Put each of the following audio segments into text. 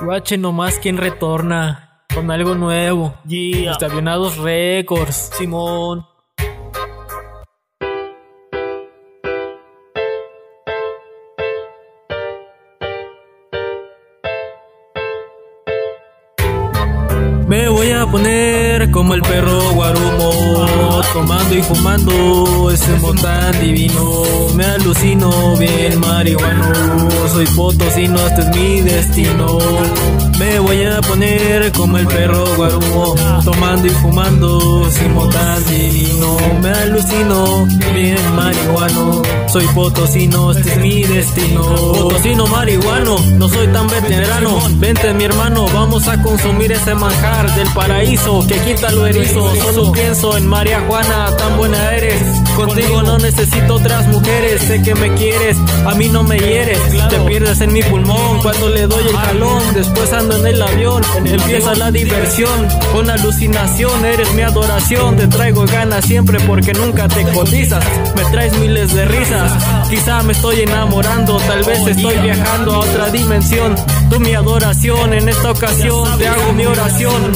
Guache nomás quien retorna con algo nuevo. Yeah. Avionados Records. Simón. Me voy a poner como el perro guarumo, tomando y fumando ese tan divino. Me alucino bien marihuano, soy potosino, este es mi destino. Me voy a poner como el perro guarumo, tomando y fumando tan divino. Me alucino bien marihuano, soy potosino, este es mi destino. Potosino marihuano, no soy tan veterano. Vente mi hermano, vamos a consumir ese manjar del paraíso que quita lo erizo. Solo pienso en María Juana, tan buena eres. Contigo no necesito otras mujeres, sé que me quieres, a mí no me hieres. Te pierdes en mi pulmón cuando le doy el jalón. Después ando en el avión, empieza la diversión. Con alucinación, eres mi adoración. Te traigo ganas siempre porque nunca te cotizas. Me traes miles de risas, quizá me estoy enamorando, tal vez estoy viajando a otra dimensión. Tú mi adoración, en esta ocasión te hago mi oración.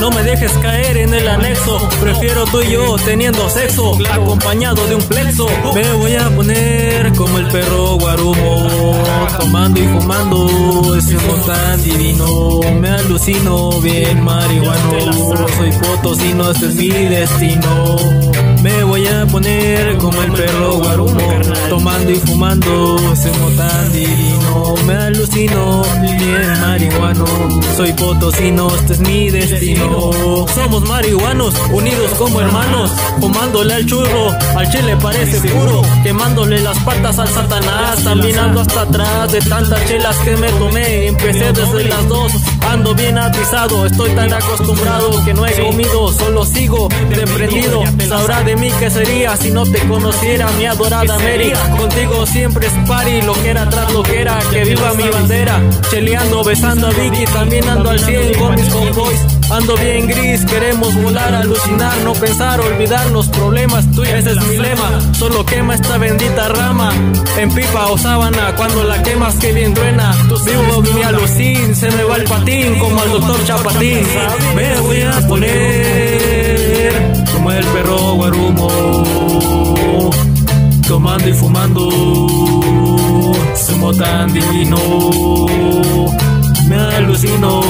No me dejes caer en el anexo, prefiero tú y yo teniendo sexo, acompañado de un plexo. Me voy a poner como el perro guarumo, tomando y fumando ese tan divino. Me alucino bien marihuano, soy potosino, este es mi destino. Me voy a poner como el perro guarumo, tomando y fumando ese tan divino. Me alucino bien marihuano, soy potosino, este es mi destino. Somos marihuanos, unidos como hermanos, fumándole al churro, al chile parece puro, quemándole las patas al satanás. También ando hasta atrás de tantas chelas que me tomé. Empecé desde las dos, ando bien atizado, estoy tan acostumbrado que no he comido, solo sigo desprendido. Sabrá de mí que sería si no te conociera, mi adorada Mary. Contigo siempre es party, lo que era tras lo que era, que viva mi bandera. Cheleando, besando a Vicky, también ando al 100 con mis convoys. Ando bien gris, queremos volar, alucinar, no pensar, olvidar los problemas. Ese es mi lema, solo quema esta bendita rama. En pipa o sábana, cuando la quemas que bien truena. Vivo mi alucin, se me va el patín como al doctor Chapatín. Me voy a poner como el perro guarumo, tan divino. Me alucino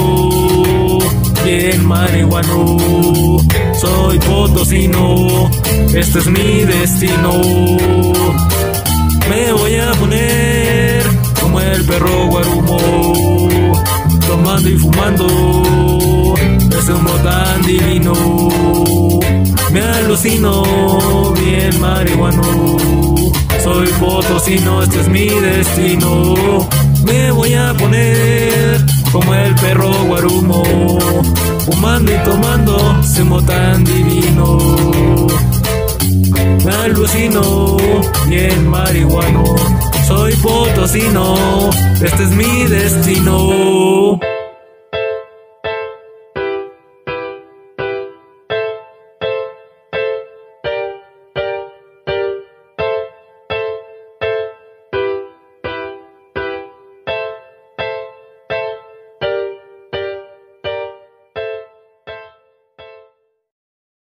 bien marihuano. Soy potosino, este es mi destino. Me voy a poner como el perro guarumo, tomando y fumando ese humo tan divino. Me alucino bien marihuano. Soy potosino, este es mi destino. Me voy a poner como el perro guarumo, fumando y tomando humo tan divino. Alucino, bien marihuano, soy potosino, este es mi destino.